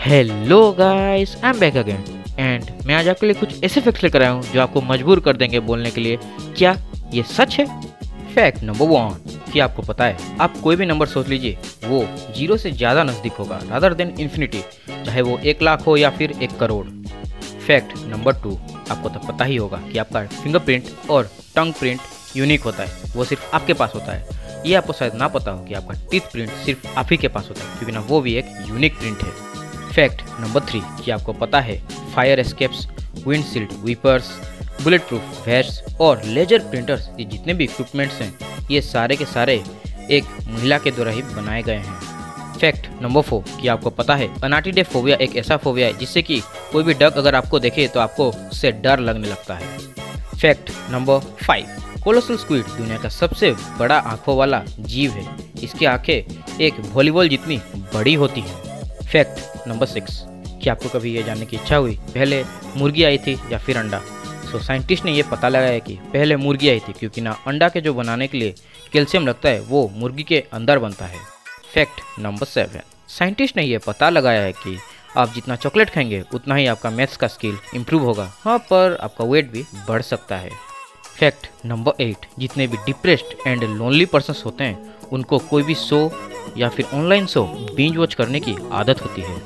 Hello guys I am back again and मैं आज आपके लिए कुछ ऐसे फैक्ट्स लेकर आया हूँ, जो आपको मजबूर कर देंगे बोलने के लिए। क्या ये सच है? फैक्ट नंबर वन कि आपको पता है, आप कोई भी नंबर सोच लीजिए, वो ज़ीरो से ज़्यादा नज़दीक होगा रादर देन इन्फिनिटी चाहे वो एक लाख हो या फिर एक करोड़। फैक्ट नंबर टू आपको तो पता ही होगा कि आपका फिंगरप्रिंट और टंग प्रिंट यूनिक होता है, वो सिर्फ़ आपके पास होता है। ये आपको शायद ना पता हो कि आपका टीथ प्रिंट सिर्फ़ आप ही के पास होता है, क्योंकि ना वो भी एक यूनिक प्रिंट है। फैक्ट नंबर थ्री कि आपको पता है fire escapes windshield wipers bullet proof vest और लेजर प्रिंटर्स ये जितने भी इक्विपमेंट्स हैं, ये सारे के सारे एक महिला के द्वारा ही बनाए गए हैं। फैक्ट नंबर फोर कि आपको पता है अनाटीडे फोबिया एक ऐसा फोबिया है जिससे कि कोई भी डग अगर आपको देखे तो आपको उससे डर लगने लगता है। Fact number five colossal squid दुनिया का सबसे बड़ा आँखों वाला जीव है। इसकी आँखें एक वॉलीबॉल जितनी बड़ी होती हैं। फैक्ट नंबर सिक्स क्या आपको कभी ये जानने की इच्छा हुई, पहले मुर्गी आई थी या फिर अंडा? सो साइंटिस्ट ने ये पता लगाया कि पहले मुर्गी आई थी, क्योंकि ना अंडा के जो बनाने के लिए कैल्शियम लगता है, वो मुर्गी के अंदर बनता है। फैक्ट नंबर सेवन साइंटिस्ट ने यह पता लगाया है कि आप जितना चॉकलेट खाएँगे, उतना ही आपका मैथ्स का स्किल इम्प्रूव होगा। हाँ पर आपका वेट भी बढ़ सकता है। फैक्ट नंबर एट जितने भी डिप्रेस्ड एंड लोनली पर्सन होते हैं, उनको कोई भी शो या फिर ऑनलाइन शो बींज वॉच करने की आदत होती है।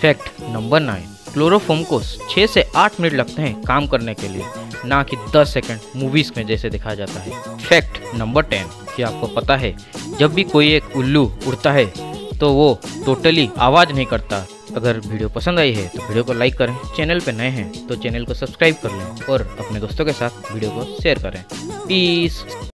फैक्ट नंबर नाइन क्लोरोफोम को छः से आठ मिनट लगते हैं काम करने के लिए, ना कि दस सेकंड मूवीज़ में जैसे दिखाया जाता है। फैक्ट नंबर टेन कि आपको पता है, जब भी कोई एक उल्लू उड़ता है तो वो टोटली आवाज़ नहीं करता। अगर वीडियो पसंद आई है तो वीडियो को लाइक करें चैनल पे नए हैं तो चैनल को सब्सक्राइब कर लें और अपने दोस्तों के साथ वीडियो को शेयर करें। पीस